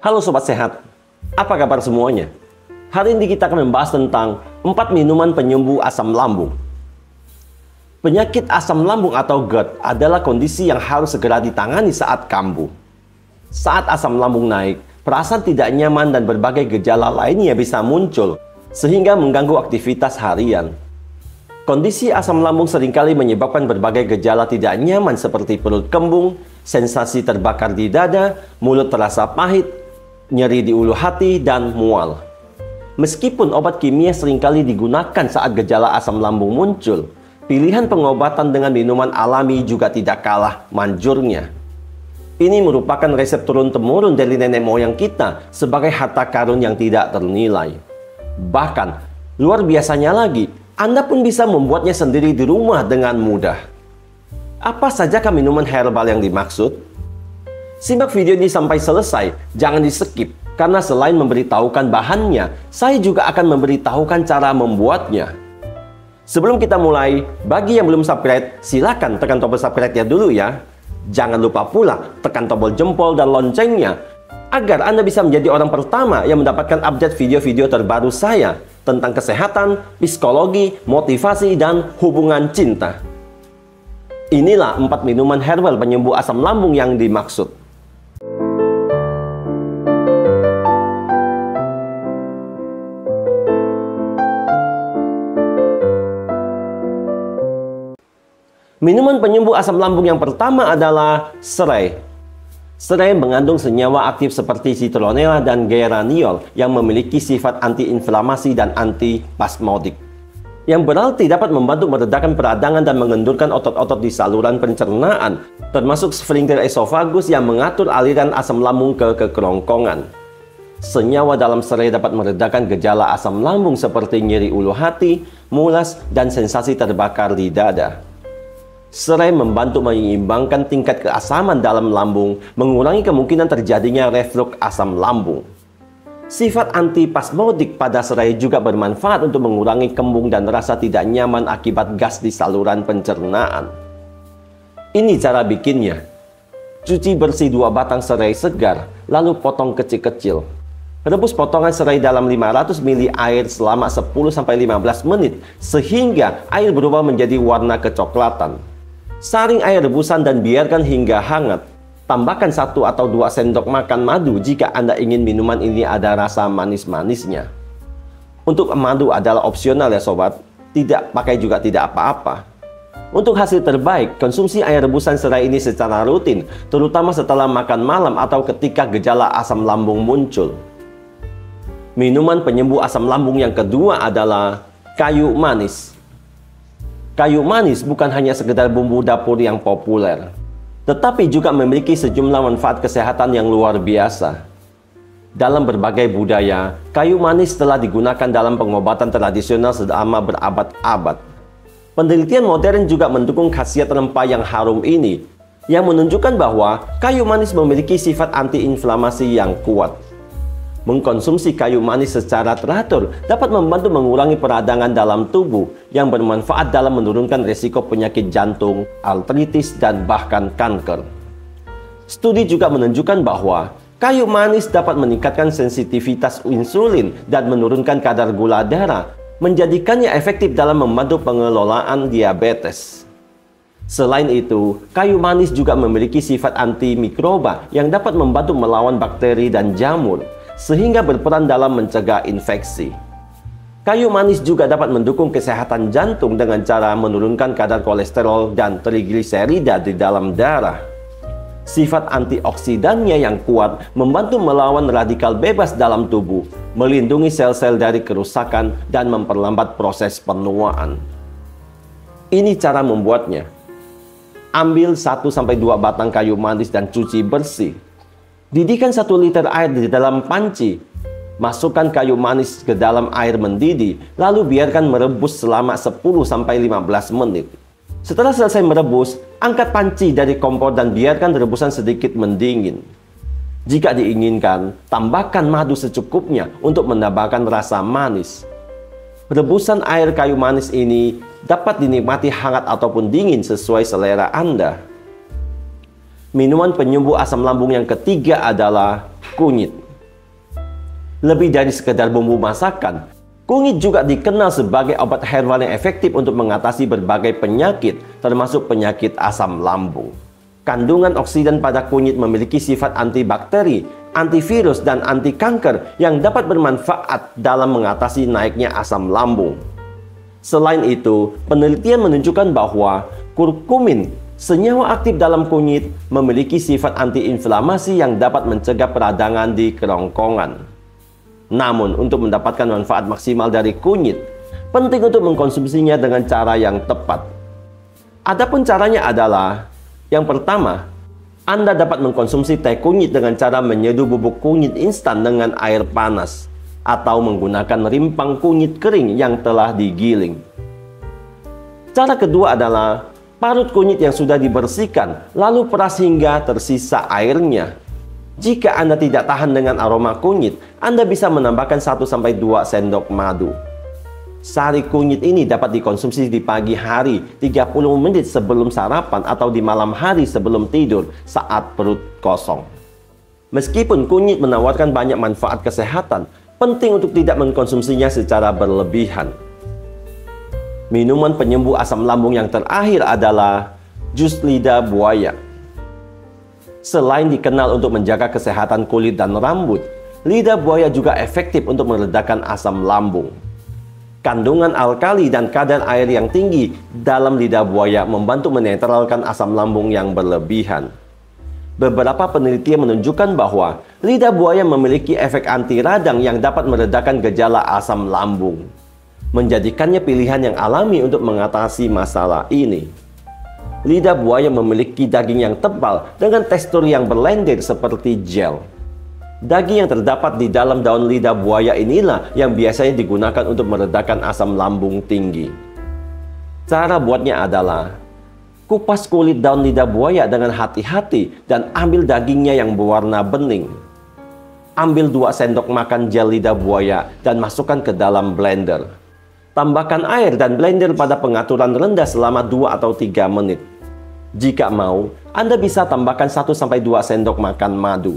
Halo Sobat Sehat, apa kabar semuanya? Hari ini kita akan membahas tentang 4 minuman penyembuh asam lambung. Penyakit asam lambung atau GERD adalah kondisi yang harus segera ditangani saat kambuh. Saat asam lambung naik, perasaan tidak nyaman dan berbagai gejala lainnya bisa muncul, sehingga mengganggu aktivitas harian. Kondisi asam lambung sering kali menyebabkan berbagai gejala tidak nyaman seperti perut kembung, sensasi terbakar di dada, mulut terasa pahit, nyeri di ulu hati, dan mual. Meskipun obat kimia sering kali digunakan saat gejala asam lambung muncul, pilihan pengobatan dengan minuman alami juga tidak kalah manjurnya. Ini merupakan resep turun-temurun dari nenek moyang kita sebagai harta karun yang tidak ternilai. Bahkan, luar biasanya lagi, anda pun bisa membuatnya sendiri di rumah dengan mudah. Apa saja minuman herbal yang dimaksud? Simak video ini sampai selesai, jangan di skip. Karena selain memberitahukan bahannya, saya juga akan memberitahukan cara membuatnya. Sebelum kita mulai, bagi yang belum subscribe, silakan tekan tombol subscribe-nya dulu ya. Jangan lupa pula tekan tombol jempol dan loncengnya agar Anda bisa menjadi orang pertama yang mendapatkan update video-video terbaru saya tentang kesehatan, psikologi, motivasi, dan hubungan cinta. Inilah empat minuman herbal penyembuh asam lambung yang dimaksud. Minuman penyembuh asam lambung yang pertama adalah serai. Serai mengandung senyawa aktif seperti citronella dan geraniol yang memiliki sifat antiinflamasi dan antispasmodik. Yang berarti dapat membantu meredakan peradangan dan mengendurkan otot-otot di saluran pencernaan, termasuk sphincter esofagus yang mengatur aliran asam lambung ke kekerongkongan. Senyawa dalam serai dapat meredakan gejala asam lambung seperti nyeri ulu hati, mulas, dan sensasi terbakar di dada. Serai membantu menyeimbangkan tingkat keasaman dalam lambung, mengurangi kemungkinan terjadinya reflux asam lambung. Sifat antispasmodik pada serai juga bermanfaat untuk mengurangi kembung dan rasa tidak nyaman akibat gas di saluran pencernaan. Ini cara bikinnya. Cuci bersih dua batang serai segar, lalu potong kecil-kecil. Rebus potongan serai dalam 500 ml air selama 10-15 menit sehingga air berubah menjadi warna kecoklatan. Saring air rebusan dan biarkan hingga hangat. Tambahkan satu atau dua sendok makan madu jika Anda ingin minuman ini ada rasa manis-manisnya. Untuk madu adalah opsional ya sobat, tidak pakai juga tidak apa-apa. Untuk hasil terbaik, konsumsi air rebusan serai ini secara rutin, terutama setelah makan malam atau ketika gejala asam lambung muncul. Minuman penyembuh asam lambung yang kedua adalah kayu manis. Kayu manis bukan hanya sekedar bumbu dapur yang populer, tetapi juga memiliki sejumlah manfaat kesehatan yang luar biasa. Dalam berbagai budaya, kayu manis telah digunakan dalam pengobatan tradisional selama berabad-abad. Penelitian modern juga mendukung khasiat rempah yang harum ini, yang menunjukkan bahwa kayu manis memiliki sifat antiinflamasi yang kuat. Mengkonsumsi kayu manis secara teratur dapat membantu mengurangi peradangan dalam tubuh yang bermanfaat dalam menurunkan risiko penyakit jantung, artritis, dan bahkan kanker. Studi juga menunjukkan bahwa kayu manis dapat meningkatkan sensitivitas insulin dan menurunkan kadar gula darah, menjadikannya efektif dalam membantu pengelolaan diabetes. Selain itu, kayu manis juga memiliki sifat antimikroba yang dapat membantu melawan bakteri dan jamur, sehingga berperan dalam mencegah infeksi. Kayu manis juga dapat mendukung kesehatan jantung dengan cara menurunkan kadar kolesterol dan trigliserida di dalam darah. Sifat antioksidannya yang kuat membantu melawan radikal bebas dalam tubuh, melindungi sel-sel dari kerusakan, dan memperlambat proses penuaan. Ini cara membuatnya. Ambil 1-2 batang kayu manis dan cuci bersih. Didihkan satu liter air di dalam panci. Masukkan kayu manis ke dalam air mendidih, lalu biarkan merebus selama 10-15 menit. Setelah selesai merebus, angkat panci dari kompor dan biarkan rebusan sedikit mendingin. Jika diinginkan, tambahkan madu secukupnya untuk menambahkan rasa manis. Rebusan air kayu manis ini dapat dinikmati hangat ataupun dingin sesuai selera Anda. Minuman penyembuh asam lambung yang ketiga adalah kunyit. Lebih dari sekedar bumbu masakan, kunyit juga dikenal sebagai obat herbal yang efektif untuk mengatasi berbagai penyakit, termasuk penyakit asam lambung. Kandungan oksidan pada kunyit memiliki sifat antibakteri, antivirus, dan anti kanker yang dapat bermanfaat dalam mengatasi naiknya asam lambung. Selain itu, penelitian menunjukkan bahwa kurkumin, senyawa aktif dalam kunyit, memiliki sifat antiinflamasi yang dapat mencegah peradangan di kerongkongan. Namun, untuk mendapatkan manfaat maksimal dari kunyit, penting untuk mengkonsumsinya dengan cara yang tepat. Adapun caranya adalah yang pertama, Anda dapat mengkonsumsi teh kunyit dengan cara menyeduh bubuk kunyit instan dengan air panas atau menggunakan rimpang kunyit kering yang telah digiling. Cara kedua adalah parut kunyit yang sudah dibersihkan, lalu peras hingga tersisa airnya. Jika Anda tidak tahan dengan aroma kunyit, Anda bisa menambahkan 1-2 sendok madu. Sari kunyit ini dapat dikonsumsi di pagi hari 30 menit sebelum sarapan atau di malam hari sebelum tidur saat perut kosong. Meskipun kunyit menawarkan banyak manfaat kesehatan, penting untuk tidak mengkonsumsinya secara berlebihan. Minuman penyembuh asam lambung yang terakhir adalah jus lidah buaya. Selain dikenal untuk menjaga kesehatan kulit dan rambut, lidah buaya juga efektif untuk meredakan asam lambung. Kandungan alkali dan kadar air yang tinggi dalam lidah buaya membantu menetralkan asam lambung yang berlebihan. Beberapa penelitian menunjukkan bahwa lidah buaya memiliki efek anti radang yang dapat meredakan gejala asam lambung, menjadikannya pilihan yang alami untuk mengatasi masalah ini. Lidah buaya memiliki daging yang tebal dengan tekstur yang berlendir seperti gel. Daging yang terdapat di dalam daun lidah buaya inilah yang biasanya digunakan untuk meredakan asam lambung tinggi. Cara buatnya adalah Kupas kulit daun lidah buaya dengan hati-hati dan ambil dagingnya yang berwarna bening. Ambil 2 sendok makan gel lidah buaya dan masukkan ke dalam blender. Tambahkan air dan blender pada pengaturan rendah selama 2 atau 3 menit. Jika mau, Anda bisa tambahkan 1-2 sendok makan madu.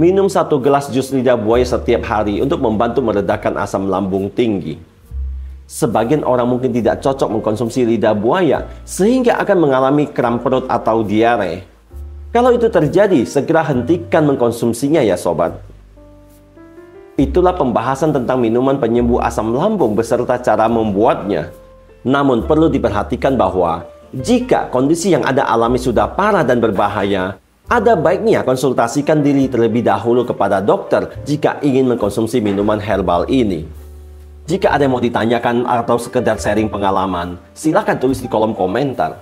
Minum satu gelas jus lidah buaya setiap hari untuk membantu meredakan asam lambung tinggi. Sebagian orang mungkin tidak cocok mengkonsumsi lidah buaya sehingga akan mengalami kram perut atau diare. Kalau itu terjadi, segera hentikan mengkonsumsinya ya sobat. Itulah pembahasan tentang minuman penyembuh asam lambung beserta cara membuatnya. Namun perlu diperhatikan bahwa jika kondisi yang ada alami sudah parah dan berbahaya, ada baiknya konsultasikan diri terlebih dahulu kepada dokter jika ingin mengkonsumsi minuman herbal ini. Jika ada yang mau ditanyakan atau sekedar sharing pengalaman, silahkan tulis di kolom komentar.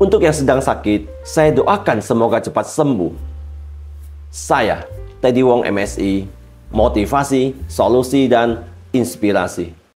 Untuk yang sedang sakit, saya doakan semoga cepat sembuh. Saya, Teddy Wong MSI, motivasi, solusi, dan inspirasi.